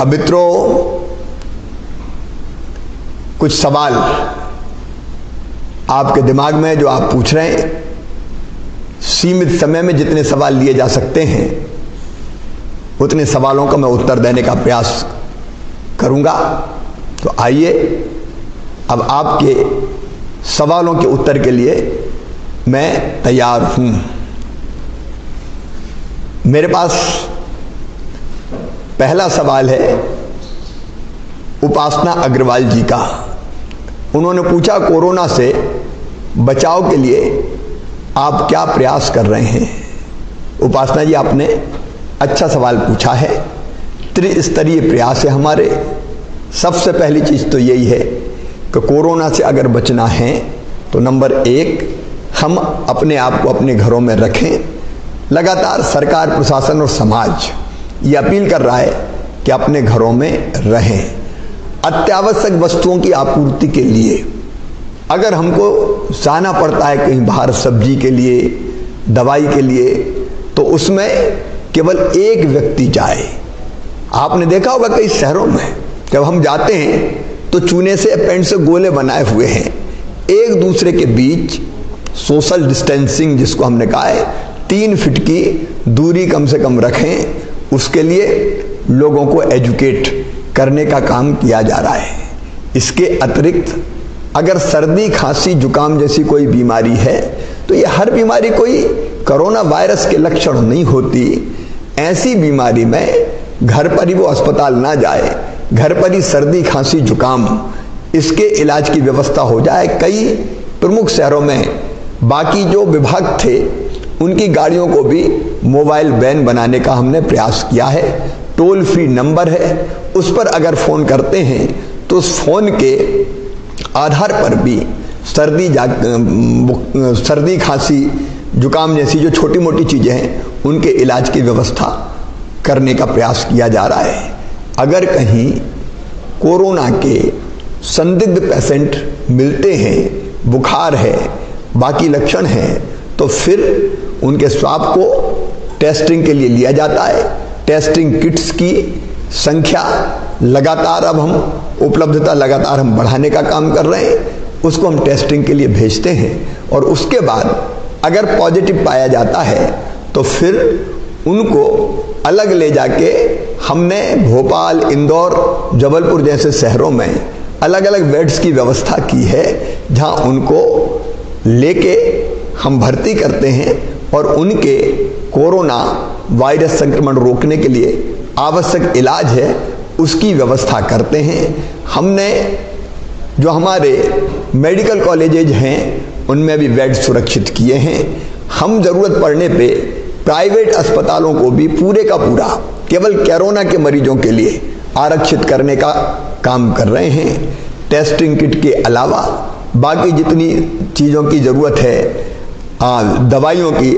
अब मित्रों, कुछ सवाल आपके दिमाग में जो आप पूछ रहे हैं। सीमित समय में जितने सवाल लिए जा सकते हैं, उतने सवालों का मैं उत्तर देने का प्रयास करूँगा। तो आइए, अब आपके सवालों के उत्तर के लिए मैं तैयार हूँ। मेरे पास पहला सवाल है उपासना अग्रवाल जी का। उन्होंने पूछा, कोरोना से बचाव के लिए आप क्या प्रयास कर रहे हैं? उपासना जी, आपने अच्छा सवाल पूछा है। त्रिस्तरीय प्रयास है हमारे। सबसे पहली चीज़ तो यही है कि कोरोना से अगर बचना है तो नंबर एक, हम अपने आप को अपने घरों में रखें। लगातार सरकार, प्रशासन और समाज ये अपील कर रहा है कि अपने घरों में रहें। अत्यावश्यक वस्तुओं की आपूर्ति के लिए। अगर हमको जाना पड़ता है कहीं बाहर सब्ज़ी के लिए, दवाई के लिए तो उसमें केवल एक व्यक्ति जाए। आपने देखा होगा कई शहरों में, जब हम जाते हैं तो चूने से, पेंट से गोले बनाए हुए हैं। एक दूसरे के बीच सोशल डिस्टेंसिंग जिसको हमने कहा है, तीन फिट की दूरी कम से कम रखें उसके लिए लोगों को एजुकेट करने का काम किया जा रहा है। इसके अतिरिक्त अगर सर्दी, खांसी, जुकाम जैसी कोई बीमारी है तो ये हर बीमारी कोई कोरोना वायरस के लक्षण नहीं होती। ऐसी बीमारी में घर पर ही वो अस्पताल ना जाए, घर पर ही सर्दी, खांसी, जुकाम, इसके इलाज की व्यवस्था हो जाए। कई प्रमुख शहरों में बाकी जो विभाग थे, उनकी गाड़ियों को भी मोबाइल बैन बनाने का हमने प्रयास किया है, टोल फ्री नंबर है, उस पर अगर फ़ोन करते हैं तो उस फ़ोन के आधार पर भी सर्दी जा सर्दी खांसी, जुकाम जैसी जो छोटी मोटी चीज़ें हैं, उनके इलाज की व्यवस्था करने का प्रयास किया जा रहा है। अगर कहीं कोरोना के संदिग्ध पेशेंट मिलते हैं, बुखार है, बाकी लक्षण हैं तो फिर उनके स्वाब को टेस्टिंग के लिए लिया जाता है। टेस्टिंग किट्स की संख्या लगातार अब हम उपलब्धता लगातार हम बढ़ाने का काम कर रहे हैं। उसको हम टेस्टिंग के लिए भेजते हैं और उसके बाद अगर पॉजिटिव पाया जाता है तो फिर उनको अलग ले जाके हमने भोपाल, इंदौर, जबलपुर जैसे शहरों में अलग अलग बेड्स की व्यवस्था की है, जहाँ उनको लेके हम भर्ती करते हैं और उनके कोरोना वायरस संक्रमण रोकने के लिए आवश्यक इलाज है, उसकी व्यवस्था करते हैं। हमने जो हमारे मेडिकल कॉलेजेज हैं, उनमें भी बेड सुरक्षित किए हैं। हम ज़रूरत पड़ने पे प्राइवेट अस्पतालों को भी पूरे का पूरा, केवल कोरोना के मरीजों के लिए आरक्षित करने का काम कर रहे हैं। टेस्टिंग किट के अलावा बाकी जितनी चीज़ों की ज़रूरत है आ, दवाइयों की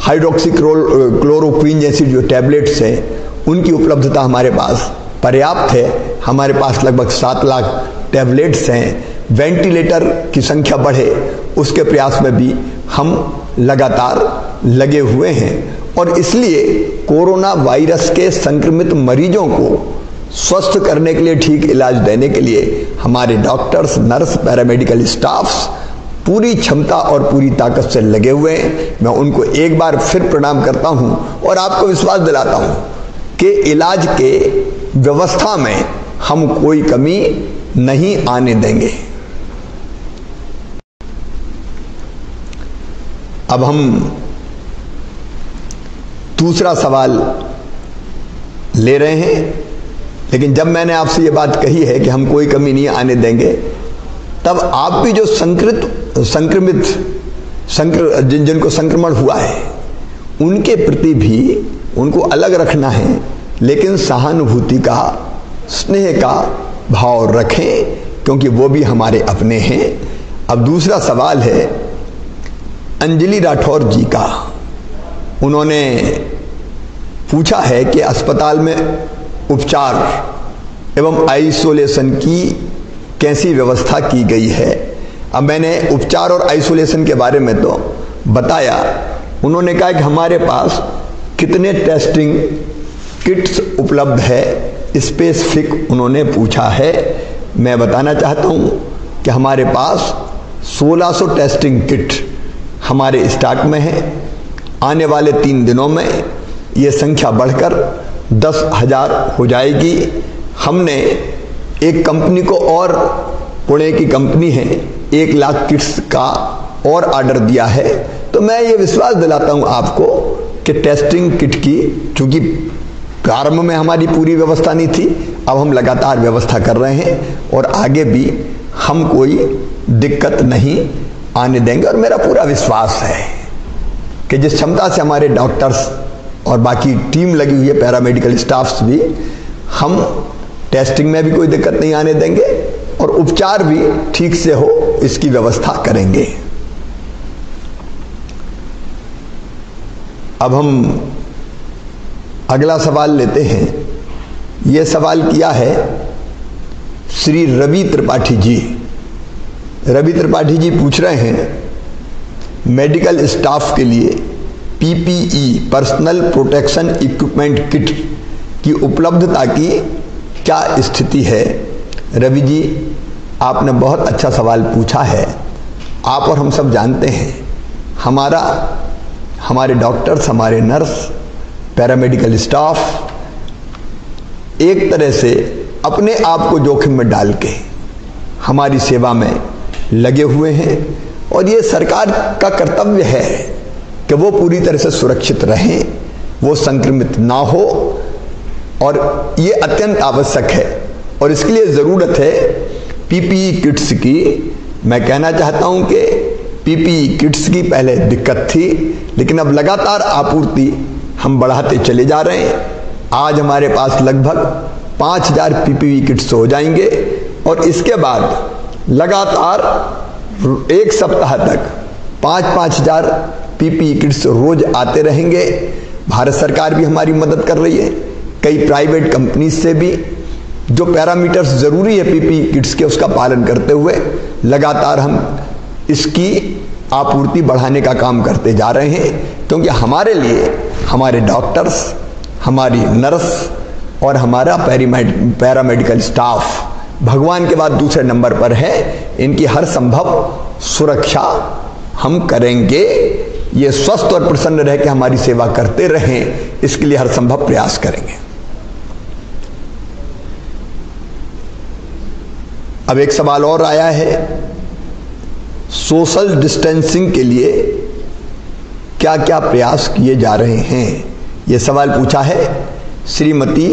हाइड्रोक्सी क्लोरोक्वीन जैसी जो टैबलेट्स हैं उनकी उपलब्धता हमारे पास पर्याप्त है। हमारे पास लगभग सात लाख टैबलेट्स हैं। वेंटिलेटर की संख्या बढ़े उसके प्रयास में भी हम लगातार लगे हुए हैं। और इसलिए कोरोना वायरस के संक्रमित मरीजों को स्वस्थ करने के लिए ठीक इलाज देने के लिए हमारे डॉक्टर्स नर्स पैरामेडिकल स्टाफ्स पूरी क्षमता और पूरी ताकत से लगे हुए हैं। मैं उनको एक बार फिर प्रणाम करता हूँ और आपको विश्वास दिलाता हूँ कि इलाज के व्यवस्था में हम कोई कमी नहीं आने देंगे। अब हम दूसरा सवाल ले रहे हैं, लेकिन जब मैंने आपसे ये बात कही है कि हम कोई कमी नहीं आने देंगे तब आप भी जो संक्रमित संक्रमित, संक्र, जिन, जिनको संक्रमण हुआ है, उनके प्रति भी उनको अलग रखना है, लेकिन सहानुभूति का, स्नेह का भाव रखें, क्योंकि वो भी हमारे अपने हैं। अब दूसरा सवाल है, अंजलि राठौर जी का। उन्होंने पूछा है कि अस्पताल में उपचार एवं आइसोलेशन की कैसी व्यवस्था की गई है? अब मैंने उपचार और आइसोलेशन के बारे में तो बताया। उन्होंने कहा कि हमारे पास कितने टेस्टिंग किट्स उपलब्ध है? स्पेसिफिक उन्होंने पूछा है। मैं बताना चाहता हूँ कि हमारे पास 1600 टेस्टिंग किट हमारे स्टॉक में है। आने वाले तीन दिनों में ये संख्या बढ़कर दस हज़ार हो जाएगी। हमने एक कंपनी को और पुणे की कंपनी है, एक लाख किट्स का और ऑर्डर दिया है। तो मैं ये विश्वास दिलाता हूँ आपको कि टेस्टिंग किट की, चूँकि प्रारंभ में हमारी पूरी व्यवस्था नहीं थी, अब हम लगातार व्यवस्था कर रहे हैं और आगे भी हम कोई दिक्कत नहीं आने देंगे और मेरा पूरा विश्वास है कि जिस क्षमता से हमारे डॉक्टर्स और बाकी टीम लगी हुई है पैरामेडिकल स्टाफ्स भी, हम टेस्टिंग में भी कोई दिक्कत नहीं आने देंगे और उपचार भी ठीक से हो, इसकी व्यवस्था करेंगे। अब हम अगला सवाल लेते हैं। यह सवाल किया है श्री रवि त्रिपाठी जी। रवि त्रिपाठी जी पूछ रहे हैं, मेडिकल स्टाफ के लिए PPE personal protection equipment kit की उपलब्धता की क्या स्थिति है? रवि जी, आपने बहुत अच्छा सवाल पूछा है। आप और हम सब जानते हैं, हमारा, हमारे डॉक्टर्स, हमारे नर्स, पैरामेडिकल स्टाफ एक तरह से अपने आप को जोखिम में डाल के हमारी सेवा में लगे हुए हैं और ये सरकार का कर्तव्य है कि वो पूरी तरह से सुरक्षित रहें, वो संक्रमित ना हो और ये अत्यंत आवश्यक है। और इसके लिए ज़रूरत है पीपीई किट्स की। मैं कहना चाहता हूँ कि पीपीई किट्स की पहले दिक्कत थी, लेकिन अब लगातार आपूर्ति हम बढ़ाते चले जा रहे हैं। आज हमारे पास लगभग पाँच हज़ार पीपीई किट्स हो जाएँगे और इसके बाद लगातार एक सप्ताह तक पाँच पाँच हज़ार पीपीई किट्स रोज आते रहेंगे। भारत सरकार भी हमारी मदद कर रही है। कई प्राइवेट कंपनी से भी जो पैरामीटर्स ज़रूरी है पीपी किट्स के, उसका पालन करते हुए लगातार हम इसकी आपूर्ति बढ़ाने का काम करते जा रहे हैं। क्योंकि हमारे लिए, हमारे डॉक्टर्स हमारी नर्स और हमारा पैरामेडिकल स्टाफ भगवान के बाद दूसरे नंबर पर है। इनकी हर संभव सुरक्षा हम करेंगे। ये स्वस्थ और प्रसन्न रह के हमारी सेवा करते रहें। इसके लिए हर संभव प्रयास करेंगे। अब एक सवाल और आया है। सोशल डिस्टेंसिंग के लिए क्या क्या प्रयास किए जा रहे हैं? यह सवाल पूछा है श्रीमती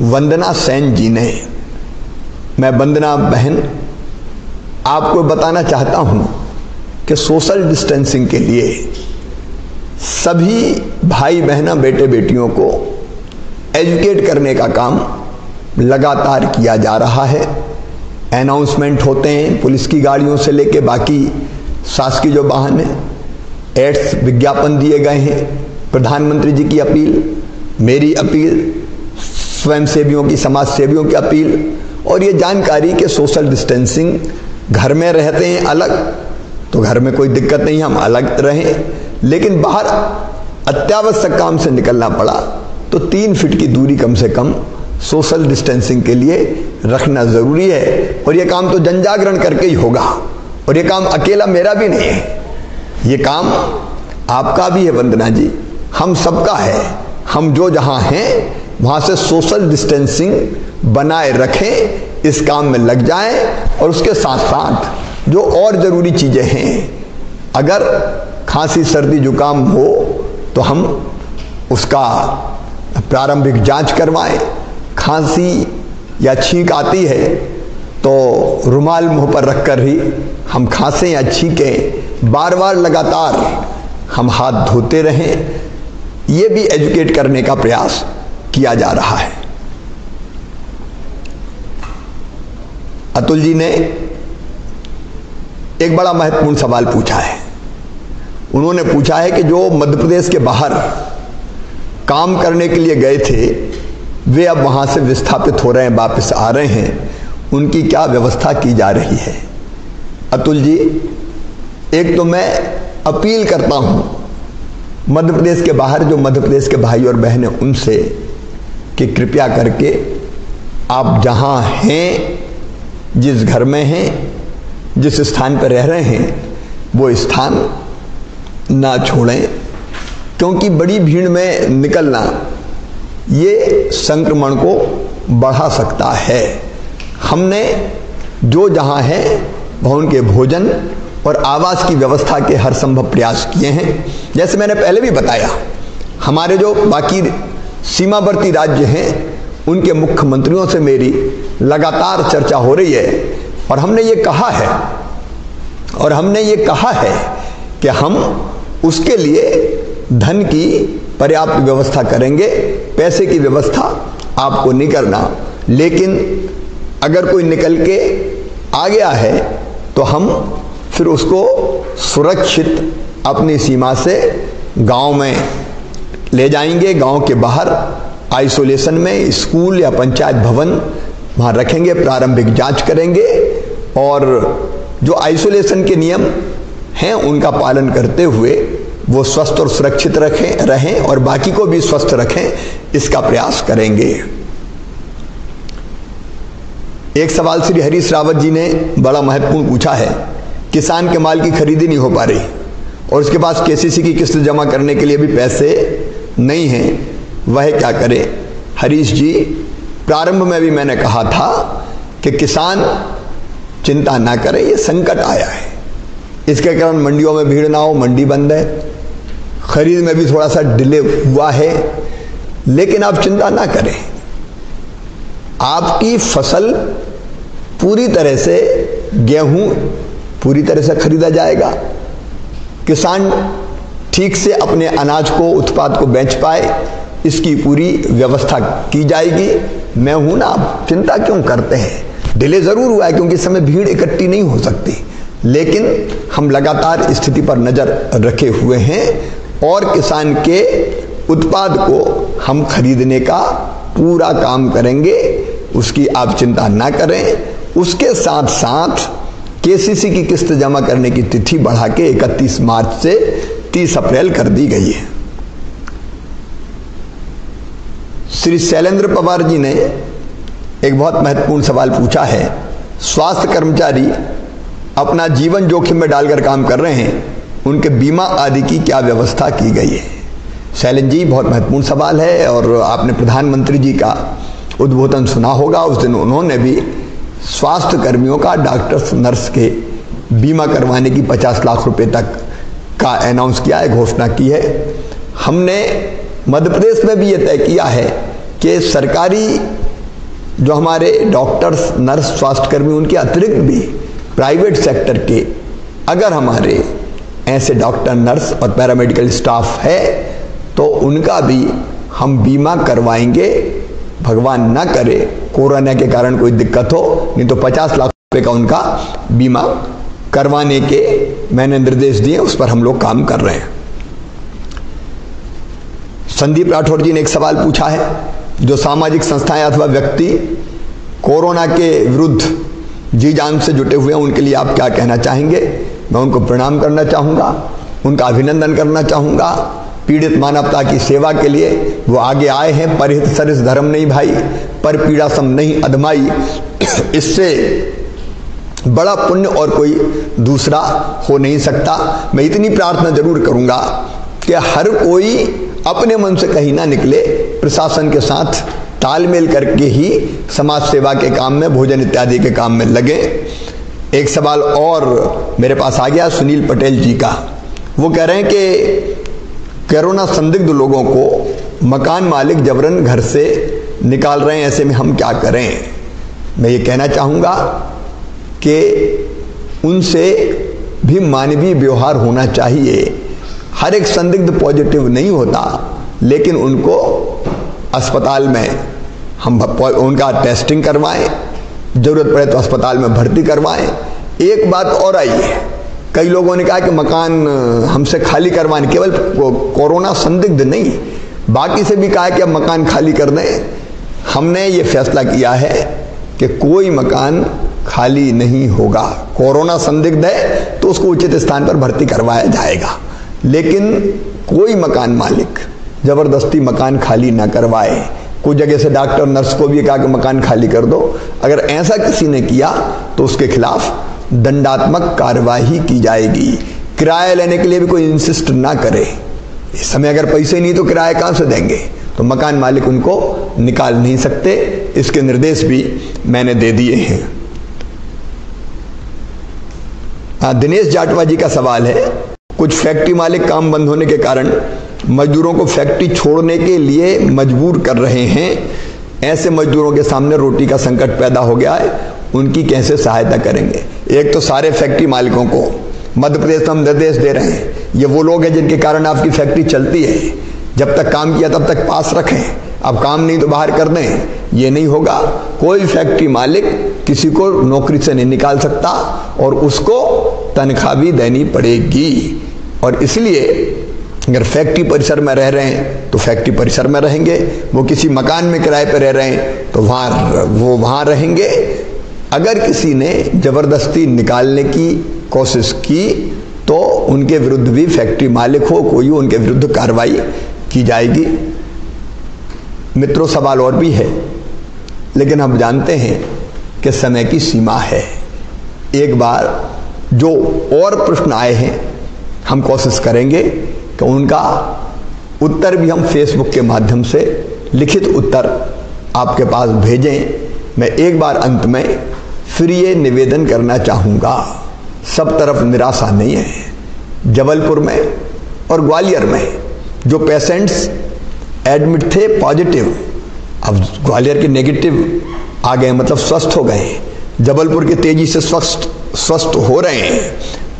वंदना सेन जी ने। मैं वंदना बहन, आपको बताना चाहता हूँ कि सोशल डिस्टेंसिंग के लिए सभी भाई बहना बेटे बेटियों को एजुकेट करने का काम लगातार किया जा रहा है। अनाउंसमेंट होते हैं, पुलिस की गाड़ियों से लेके बाकी शासकीय जो वाहन है एड्स विज्ञापन दिए गए हैं, प्रधानमंत्री जी की अपील, मेरी अपील, स्वयंसेवियों की समाज सेवियों की अपील, और ये जानकारी कि सोशल डिस्टेंसिंग घर में रहते हैं अलग तो घर में कोई दिक्कत नहीं, हम अलग रहें, लेकिन बाहर अत्यावश्यक काम से निकलना पड़ा तो तीन फीट की दूरी कम से कम सोशल डिस्टेंसिंग के लिए रखना ज़रूरी है। और यह काम तो जनजागरण करके ही होगा। और यह काम अकेला मेरा भी नहीं है। ये काम आपका भी है, वंदना जी। हम सबका है। हम जो जहाँ हैं, वहाँ से सोशल डिस्टेंसिंग बनाए रखें, इस काम में लग जाएँ, और उसके साथ साथ जो और ज़रूरी चीज़ें हैं, अगर खांसी, सर्दी, जुकाम हो तो हम उसका प्रारंभिक जाँच करवाएँ। खांसी या छींक आती है तो रुमाल मुँह पर रखकर ही हम खांसें या छींकें। बार बार लगातार हम हाथ धोते रहें। ये भी एजुकेट करने का प्रयास किया जा रहा है। अतुल जी ने एक बड़ा महत्वपूर्ण सवाल पूछा है। उन्होंने पूछा है कि जो मध्य प्रदेश के बाहर काम करने के लिए गए थे वे अब वहाँ से विस्थापित हो रहे हैं, वापस आ रहे हैं। उनकी क्या व्यवस्था की जा रही है? अतुल जी, एक तो मैं अपील करता हूँ मध्य प्रदेश के बाहर जो मध्य प्रदेश के भाई और बहनें उनसे कि कृपया करके आप जहाँ हैं, जिस घर में हैं, जिस स्थान पर रह रहे हैं, वो स्थान ना छोड़ें। क्योंकि बड़ी भीड़ में निकलना ये संक्रमण को बढ़ा सकता है। हमने जो जहाँ है, वह उनके भोजन और आवास की व्यवस्था के हर संभव प्रयास किए हैं। जैसे मैंने पहले भी बताया, हमारे जो बाकी सीमावर्ती राज्य हैं, उनके मुख्यमंत्रियों से मेरी लगातार चर्चा हो रही है और हमने ये कहा है, और हमने ये कहा है कि हम उसके लिए धन की पर्याप्त व्यवस्था करेंगे पैसे की व्यवस्था आपको नहीं करना। लेकिन अगर कोई निकल के आ गया है तो हम फिर उसको सुरक्षित अपनी सीमा से गाँव में ले जाएँगे। गाँव के बाहर आइसोलेशन में स्कूल या पंचायत भवन वहाँ रखेंगे, प्रारंभिक जाँच करेंगे और जो आइसोलेशन के नियम हैं, उनका पालन करते हुए वो स्वस्थ और सुरक्षित रखें, रहें और बाकी को भी स्वस्थ रखें, इसका प्रयास करेंगे। एक सवाल श्री हरीश रावत जी ने बड़ा महत्वपूर्ण पूछा है, किसान के माल की खरीदी नहीं हो पा रही और उसके पास केसीसी की किस्त जमा करने के लिए भी पैसे नहीं हैं, वह क्या करे? हरीश जी, प्रारंभ में भी मैंने कहा था कि किसान चिंता ना करें, ये संकट आया है। इसके कारण मंडियों में भीड़ ना हो, मंडी बंद है। खरीद में भी थोड़ा सा डिले हुआ है, लेकिन आप चिंता ना करें। आपकी फ़सल पूरी तरह से गेहूँ पूरी तरह से खरीदा जाएगा। किसान ठीक से अपने अनाज को, उत्पाद को बेच पाए, इसकी पूरी व्यवस्था की जाएगी। मैं हूँ ना, आप चिंता क्यों करते हैं? डिले ज़रूर हुआ है क्योंकि समय भीड़ इकट्ठी नहीं हो सकती। लेकिन हम लगातार स्थिति पर नज़र रखे हुए हैं। और किसान के उत्पाद को हम खरीदने का पूरा काम करेंगे, उसकी आप चिंता ना करें। उसके साथ साथ केसीसी की किस्त जमा करने की तिथि बढ़ा के 31 मार्च से 30 अप्रैल कर दी गई है। श्री शैलेंद्र पवार जी ने एक बहुत महत्वपूर्ण सवाल पूछा है। स्वास्थ्य कर्मचारी अपना जीवन जोखिम में डालकर काम कर रहे हैं। उनके बीमा आदि की क्या व्यवस्था की गई है? शैलन जी, बहुत महत्वपूर्ण सवाल है और आपने प्रधानमंत्री जी का उद्बोधन सुना होगा। उस दिन उन्होंने भी स्वास्थ्य कर्मियों का, डॉक्टर्स, नर्स के बीमा करवाने की 50 लाख रुपए तक का अनाउंस किया है, घोषणा की है। हमने मध्य प्रदेश में भी ये तय किया है कि सरकारी जो हमारे डॉक्टर्स, नर्स, स्वास्थ्यकर्मी, उनके अतिरिक्त भी प्राइवेट सेक्टर के अगर हमारे ऐसे डॉक्टर, नर्स और पैरामेडिकल स्टाफ है तो उनका भी हम बीमा करवाएँगे। भगवान ना करे, कोरोना के कारण कोई दिक्कत हो, नहीं तो 50 लाख रुपए का उनका बीमा करवाने के मैंने निर्देश दिए, उस पर हम लोग काम कर रहे हैं। संदीप राठौर जी ने एक सवाल पूछा है, जो सामाजिक संस्थाएँ अथवा व्यक्ति कोरोना के विरुद्ध जी जान से जुटे हुए हैं, उनके लिए आप क्या कहना चाहेंगे? मैं उनको प्रणाम करना चाहूँगा, उनका अभिनंदन करना चाहूँगा। पीड़ित मानवता की सेवा के लिए वो आगे आए हैं। परहित सरिस धर्म नहीं भाई, पर पीड़ा सम नहीं अधमाई। इससे बड़ा पुण्य और कोई दूसरा हो नहीं सकता। मैं इतनी प्रार्थना ज़रूर करूँगा कि हर कोई अपने मन से कहीं ना निकले, प्रशासन के साथ तालमेल करके ही समाज सेवा के काम में, भोजन इत्यादि के काम में लगे। एक सवाल और मेरे पास आ गया सुनील पटेल जी का। वो कह रहे हैं कि कोरोना संदिग्ध लोगों को मकान मालिक जबरन घर से निकाल रहे हैं, ऐसे में हम क्या करें? मैं ये कहना चाहूँगा कि उनसे भी मानवीय व्यवहार होना चाहिए। हर एक संदिग्ध पॉजिटिव नहीं होता, लेकिन उनको अस्पताल में हम उनका टेस्टिंग करवाएँ ज़रूरत पड़े तो अस्पताल में भर्ती करवाएँ। एक बात और आई है। कई लोगों ने कहा कि मकान हमसे खाली करवाने केवल कोरोना संदिग्ध नहीं, बाकी से भी कहा कि अब मकान खाली कर दें। हमने ये फैसला किया है कि कोई मकान खाली नहीं होगा। कोरोना संदिग्ध है तो उसको उचित स्थान पर भर्ती करवाया जाएगा। लेकिन कोई मकान मालिक ज़बरदस्ती मकान खाली ना करवाए। कुछ जगह से डॉक्टर नर्स को भी कहा कि मकान खाली कर दो। अगर ऐसा किसी ने किया तो उसके खिलाफ दंडात्मक कार्यवाही की जाएगी। किराया लेने के लिए भी कोई इंसिस्ट ना करे। इस समय अगर पैसे नहीं तो किराया कहाँ से देंगे? तो मकान मालिक उनको निकाल नहीं सकते। इसके निर्देश भी मैंने दे दिए हैं। हाँ दिनेश जाटवा जी का सवाल है, कुछ फैक्ट्री मालिक काम बंद होने के कारण मजदूरों को फैक्ट्री छोड़ने के लिए मजबूर कर रहे हैं। ऐसे मजदूरों के सामने रोटी का संकट पैदा हो गया है। उनकी कैसे सहायता करेंगे? एक तो सारे फैक्ट्री मालिकों को मध्य प्रदेश हम निर्देश दे रहे हैं। ये वो लोग हैं जिनके कारण आपकी फैक्ट्री चलती है। जब तक काम किया तब तक पास रखें। अब काम नहीं तो बाहर कर दें। ये नहीं होगा। कोई फैक्ट्री मालिक किसी को नौकरी से नहीं निकाल सकता और उसको तनख्वाह भी देनी पड़ेगी। और इसलिए अगर फैक्ट्री परिसर में रह रहे हैं तो फैक्ट्री परिसर में रहेंगे। वो किसी मकान में किराए पर रह रहे हैं तो वहाँ वो वहाँ रहेंगे। अगर किसी ने ज़बरदस्ती निकालने की कोशिश की तो उनके विरुद्ध भी फैक्ट्री मालिक हो, कोई उनके विरुद्ध कार्रवाई की जाएगी। मित्रों, सवाल और भी है, लेकिन हम जानते हैं कि समय की सीमा है। एक बार जो और प्रश्न आए हैं, हम कोशिश करेंगे कि उनका उत्तर भी हम फेसबुक के माध्यम से लिखित उत्तर आपके पास भेजें। मैं एक बार अंत में फिर ये निवेदन करना चाहूँगा, सब तरफ़ निराशा नहीं है। जबलपुर में और ग्वालियर में जो पेशेंट्स एडमिट थे पॉजिटिव अब ग्वालियर के नेगेटिव आ गए मतलब स्वस्थ हो गए। जबलपुर के तेज़ी से स्वस्थ स्वस्थ हो रहे हैं।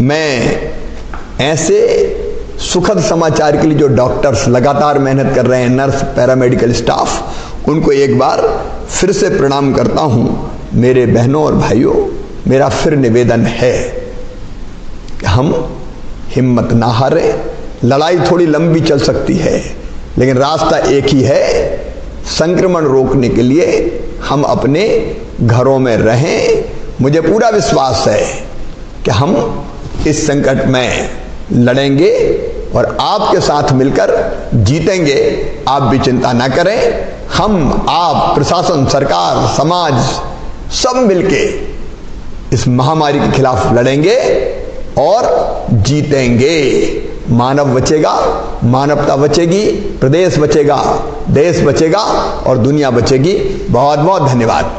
मैं ऐसे सुखद समाचार के लिए जो डॉक्टर्स लगातार मेहनत कर रहे हैं नर्स पैरामेडिकल स्टाफ उनको एक बार फिर से प्रणाम करता हूँ। मेरे बहनों और भाइयों, मेरा फिर निवेदन है कि हम हिम्मत ना हारे। लड़ाई थोड़ी लंबी चल सकती है, लेकिन रास्ता एक ही है, संक्रमण रोकने के लिए हम अपने घरों में रहें। मुझे पूरा विश्वास है कि हम इस संकट में लड़ेंगे और आपके साथ मिलकर जीतेंगे। आप भी चिंता ना करें। हम, आप, प्रशासन, सरकार, समाज, सब मिलके इस महामारी के खिलाफ लड़ेंगे और जीतेंगे। मानव बचेगा, मानवता बचेगी, प्रदेश बचेगा, देश बचेगा और दुनिया बचेगी। बहुत बहुत धन्यवाद।